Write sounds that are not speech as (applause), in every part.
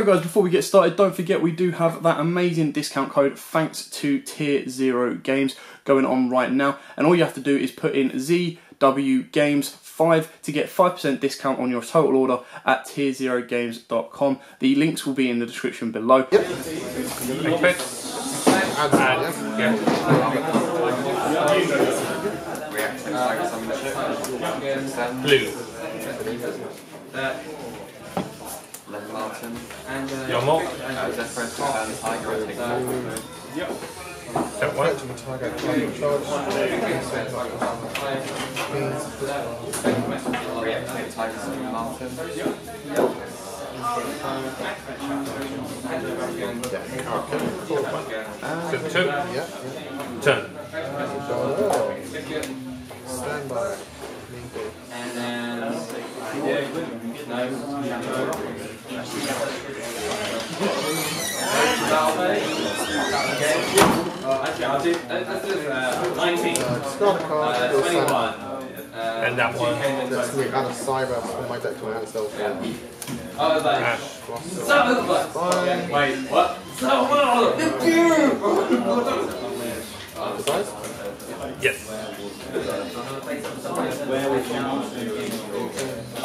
So guys, before we get started, don't forget we do have that amazing discount code thanks to Tier Zero Games going on right now. And all you have to do is put in ZW Games 5 to get 5% discount on your total order at tierzerogames.com. The links will be in the description below. Yep. Add, Add, yeah. Blue. Lemon Mountain. Yomo. Uh, Zephyr and Tiger, I think. That one. Effective target. Target charge. Reactivate Tiger, Lemon Mountain. So two. Yeah. yeah. Turn. Stand by. Main goal. And then. Actually, I'll do. Let's do uh, 19. Uh, discard a card. Go stand 21. by. And that one. That's me. Add a cyber on my deck to my hand spell. oh, it's like. Ash. So, what?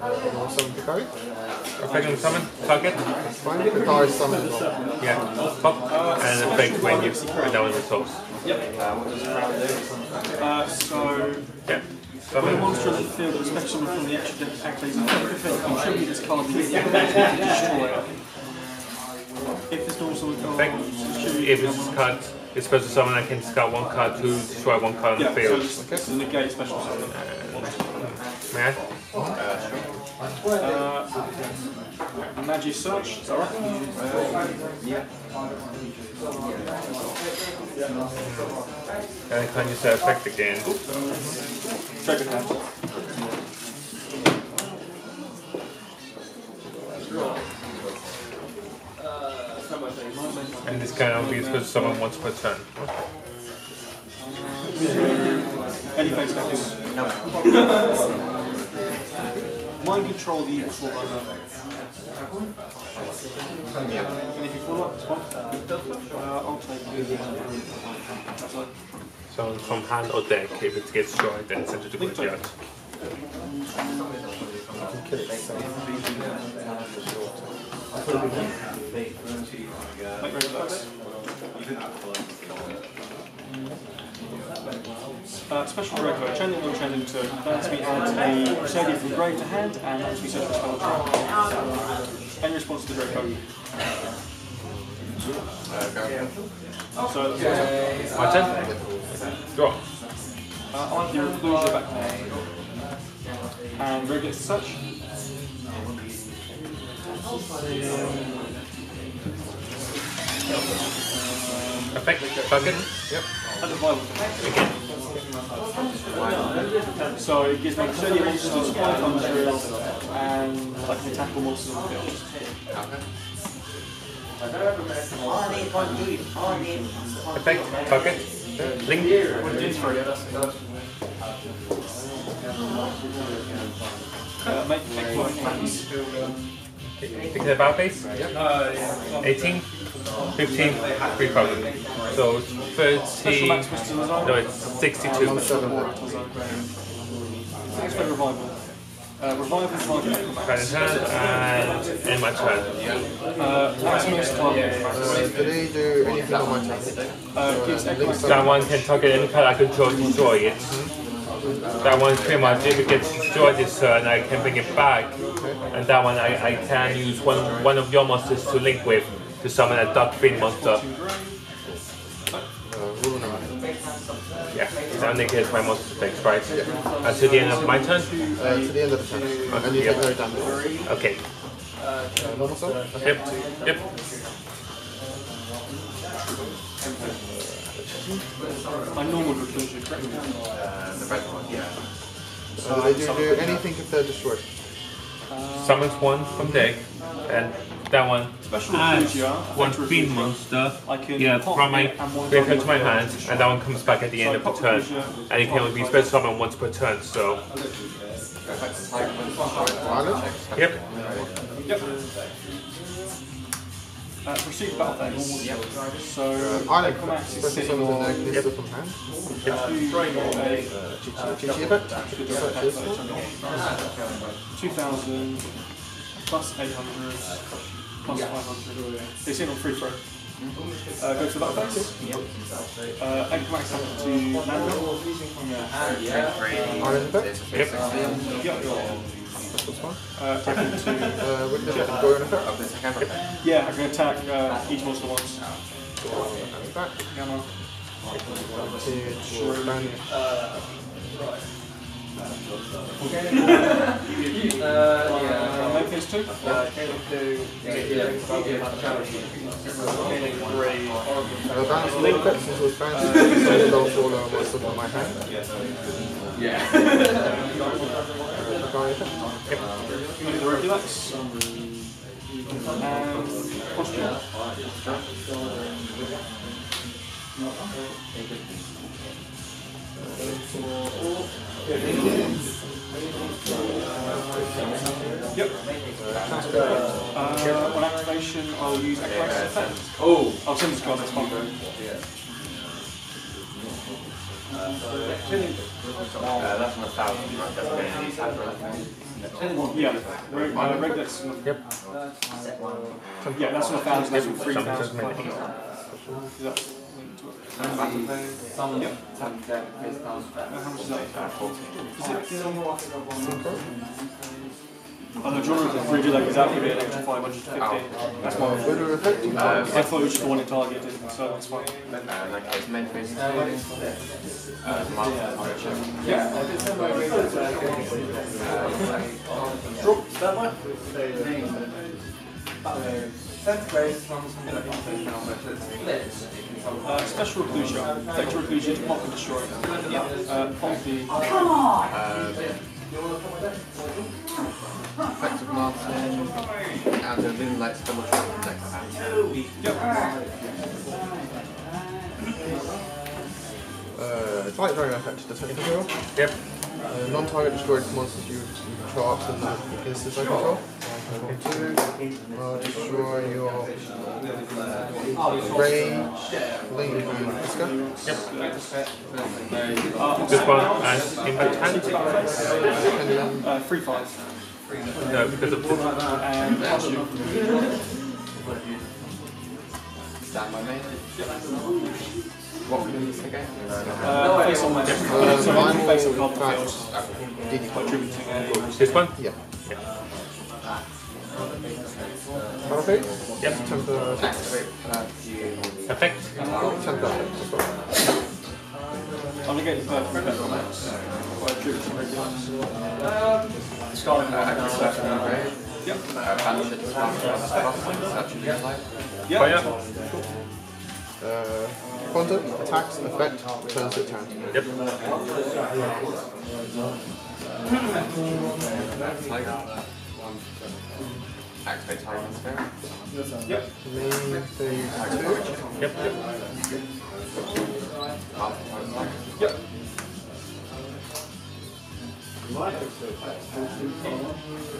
Normal seven Pikari. Effect summon. Target. Fine. Pikari summon. Yeah. Pop. And effect when you when that one resolves. uh, what does Crown do? Uh, so, Yeah. when a Summon. monster on the field is special from the extra deck activates an effective effect, contribute this card to the destroyer. If this normal summon card Effect. If it's card, it's supposed to summon, I can discard one card to destroy one card on the Yeah, so field. it's, it's a negate special summon. May I? Uh, Uh, Magic Search, is that right? And I can use the effect again. Trigger hand. And this can only be supposed to summon once per turn. Any face values? No. (laughs) Control the evil forerunner. Anything follow up? I'll take So from hand or deck, if it gets destroyed, then send it to graveyard. First. Uh, special Draco, channeling or channeling to lets me add a Crusadia from grave to hand and lets me search for spell check. Any response to the Draco? So, My turn. Draw. uh, I do lose your back And Rogue gets such. Effect. Target. Yep. And a violent Again. So it gives me Crusadia monsters 500 and I can attack all monsters on the field. Effect. Target. Link. Uh, make, make one attacks. Pick the battle phase. 18, 15, free problem. So 30. No, it's 62. Thanks for revival. Uh, revival, revival. Turn in hand and end my turn. Uh, Maximus target. Uh, did he do anything on my turn? Uh, gives That one can target any card I control, destroy it. That one pretty much, if it gets destroyed this turn, I can bring it back. And that one I, I can use one one of your monsters to link with to summon a Dark Fiend monster. Uh, rule number. Yeah, that negates my monster effects, right? Until the end of my turn? Uh, to the end of the turn. And you take no damage. Okay. Uh. Yep, yep. My normal reclusion, correct? Uh, the red one, yeah. So they do do anything if they're destroyed. Summons one from deck, and that one Special adds one Effect fiend monster. I Yeah, from my it and one graveyard target to my with hand, and that one comes back at the end of the turn. And it can only be special summoned once per turn. So, Affects type when destroyed. Violent? yep. Yep. Uh, receive battle phase. So, Island Equimax effect. is Special sitting summons on an from hand. two, a GG effect. Effect this one. 2000 plus 800 plus 500. They sit on free throw. Uh, go to that phase. Uh, Equimax up to Manville. Island effect. Yep. Yep. (laughs) That's one. Uh, attack into, Uh, with the Goyon effect. yeah, I can attack uh, each monster once. Back. Gamma. To expand. Uh, make phase two. Uh, balance the effects into expand. So the fall uh, monster from my hand. Yeah. The Regulex. And posture. Yep. Uh, on activation, I'll use Equimax effect. Oh! I'll send this card, that's fine. Uh, that's on a thousand, right? That's going to be type or anything. Yeah, Reg- uh, Regulex. Yep. Yeah, that's on a thousand, that's on three Summon thousand. Doesn't make any- Is that linked to it? Battle phase. Summon. Yep. Tap deck, face down. Uh, how much is that? Uh, 14. Oh, the genre of the Regulex is activated at extra 500 to 50. That's fine. Widow effect. Uh, I thought it was just the one it targeted, so that's fine. uh, in that case, main phase two. Uh, mark target check. Yeah. Uh, special reclusion. Effect reclusion, pop and destroy. Uh, pop the. Effective Martin. And the Loon Lights double trap next hand. Yep. Uh, Light Dragon effect. The technical hero. Yep. Uh, non-target destroyed monsters you, you and up to the instance I control. Two. Uh, destroy your rage, link, and Iska. This one as impact hand. And then Uh, free five. No, because of this. And. Stand by main. What can you again? Uh, face on my uh, So mine face on will card attack field. DD. Contributing. This one? Yeah. Battle phase? Yep. Temper six. Effect. Temper effect as well. I'm gonna get the perfect effect on that. Or attributing regular. Uh, active Searching Array. Yep. Uh, banish it to spell class. Searching Light. Yeah. Fire. Uh, Quantum, attacks, effect, turns it turn. Yep. Activate Tiger Spirit. Yep. Main phase two. Yep. Yep. Mark Tiger. Yep.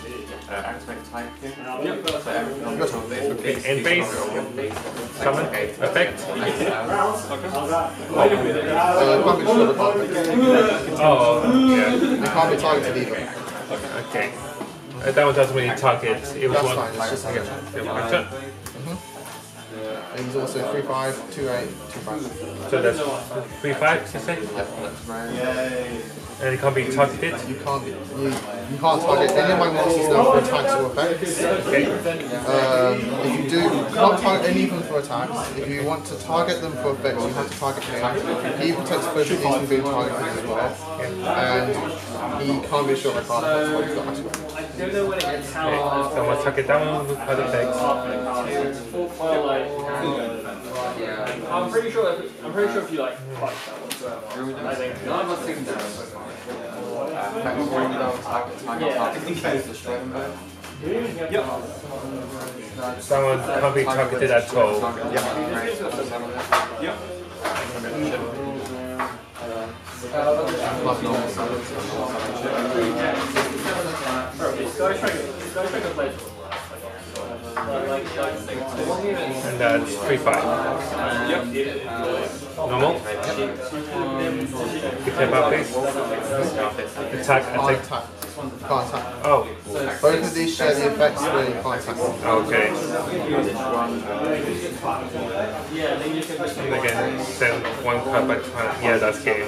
For uh, Beast Warrior. Uh, activate Type King. Yep. So everything on the top base would In base. Summon. Effect. Uh, can't be destroyed, can't Oh, yeah. be- can't be targeted either. Okay. Uh, that one doesn't really target. It was That's one. fine, it's just Yeah, a yeah, my turn. And he's also 3 5, 2 8, 2 5. So that's three five, you say? Yep, that's right. And it can't be targeted. You can't you, you can't target any of my monsters now for attacks or effects. Okay. Um, if you do, you can't target any of them for attacks. If you want to target them for effects, you have to target him. He protects both of these from being targeted as well. And he can't be shot by card effects while he's got ice Okay. So we'll target that one with card effects. I'm pretty sure. If, I'm pretty sure if you like fight that one, so I think. None of us think that. Uh, bring down target, target, target, destroy them both. That one can't be targeted at all. Yeah. Plus normal summons. And that's three five. Yep. Normal. Declare battle phase. Attack, Can't attack. attack. Can't. Oh, Both of these share the effects where you can't attack them. okay. And again, send one card back to hand. Yeah, that's game.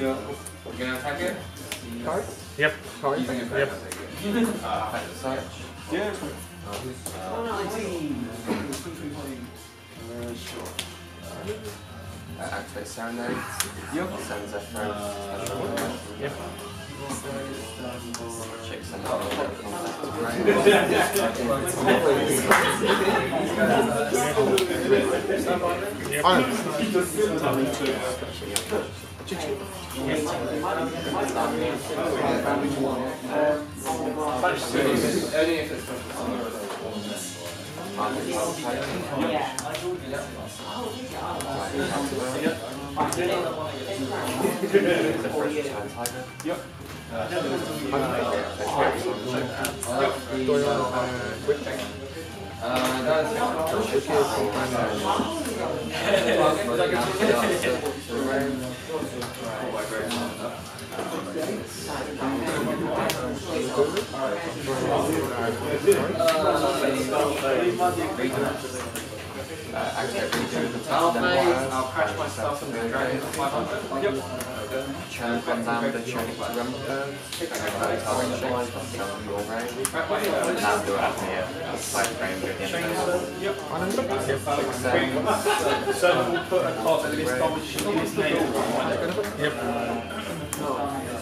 You're gonna attack it? Card. Yep. Card. Yep. Search. Yeah. Uh, activate Serenade. Yep. Send Zephyr. Yep. Check (laughs) quick. Wires. I'll crash myself in the dragon 500. Yep. Churn from down the churn to Remco. Target shift, sell your range. Now do it up here. Side frame with the end Six, seven. So we'll put a card competition in this name. And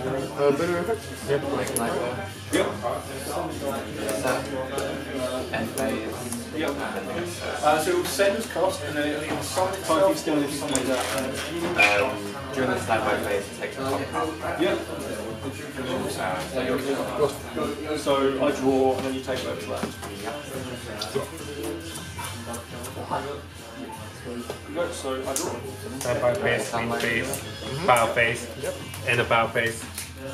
Uh, better effect. Yep. Like like Yep. End phase. Yep. Uh, so it will send us cost and then it'll summon itself still something like that. Um, during the standby phase, it takes a top card. Uh, so I draw and then you take over to that. Good, so I draw. Standby phase, speed phase, battle phase, and a battle phase.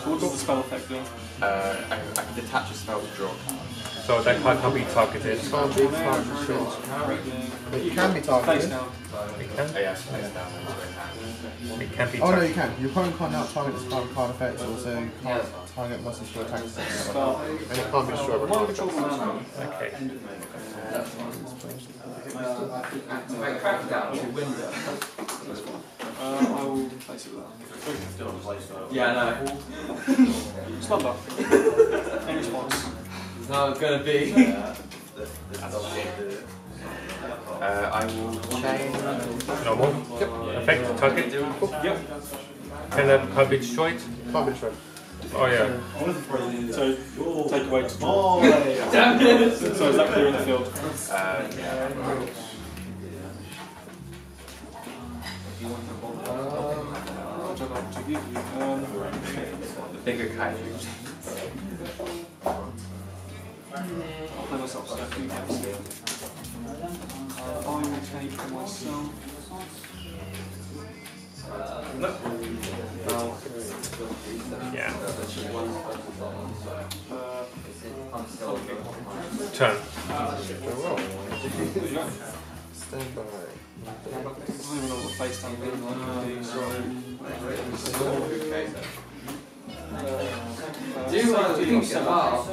So we'll got the spell effect then. Uh, I, I can detach a spell to draw a card. So that card can't be targeted. Can't be targeted. Sure. But you can be Face targeted. down. It Oh can, yes, face down into a hand. it can be Oh no, you can. Your opponent can't now target this card card effects. Also, can't target monsters for attacks. And it can't be destroyed by card. Okay. Uh, I will play replace it with that. Yeah, I know. Slumber. Any response? Now it's gonna be. uh, I will chain. Normal. Yep. Effect, target. Yep. Can that card be destroyed? Can't be destroyed. Oh yeah. So take away to draw. Damn it! So is that clear in the field? Uh, yeah. Which I'd like to give you. Um, The bigger kaiju. I'll play myself, so I do get still. I will take for myself. Yeah. Uh, Turn. Stand by. I don't even know what face time being like with these. So, Do you want to think about?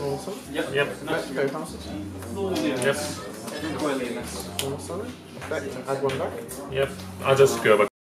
Awesome. Yep. Yep. Let's go passes. Yeah. Yep. Royally in this. Awesome. Effect, add one back. Yep. I'll just go back.